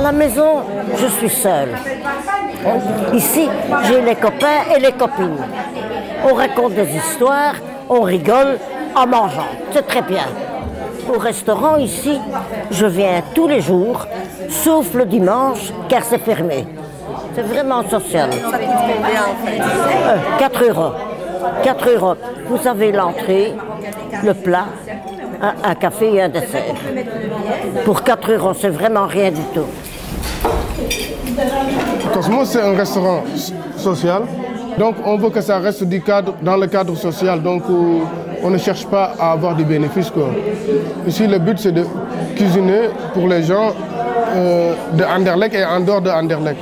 À la maison, je suis seule. Ici, j'ai les copains et les copines. On raconte des histoires, on rigole en mangeant. C'est très bien. Au restaurant ici, je viens tous les jours, sauf le dimanche, car c'est fermé. C'est vraiment social. Ça coûte combien en fait? 4 euros. 4 euros. Vous avez l'entrée, le plat, un, café et un dessert. Pour 4 euros, c'est vraiment rien du tout. Cosmos, c'est un restaurant social. Donc, on veut que ça reste du cadre, dans le cadre social. Donc, où on ne cherche pas à avoir des bénéfices. Quoi. Ici, le but, c'est de cuisiner pour les gens euh, de Anderlecht et en dehors de Anderlecht.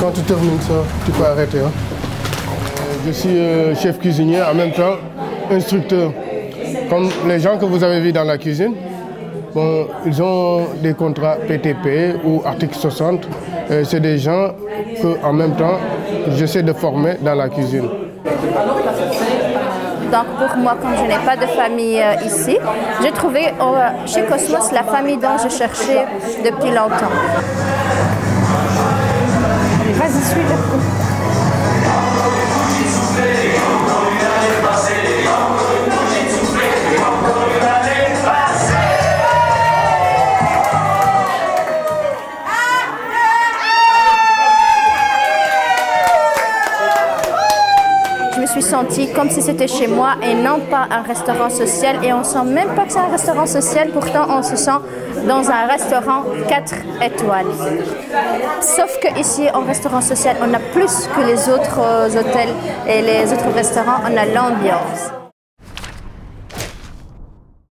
Quand tu termines ça, tu peux arrêter. hein. Euh, Je suis euh, chef cuisinier, en même temps instructeur. Comme les gens que vous avez vus dans la cuisine, Bon, ils ont des contrats PTP ou article 60. Euh, C'est des gens que, en même temps, j'essaie de former dans la cuisine. Donc pour moi, comme je n'ai pas de famille euh, ici, j'ai trouvé euh, chez Cosmos la famille dont je cherchais depuis longtemps. Vas-y, suis-le. Je me suis sentie comme si c'était chez moi et non pas un restaurant social. Et on sent même pas que c'est un restaurant social, pourtant on se sent dans un restaurant 4 étoiles. Sauf que ici, en restaurant social, on a plus que les autres euh, hôtels et les autres restaurants, on a l'ambiance.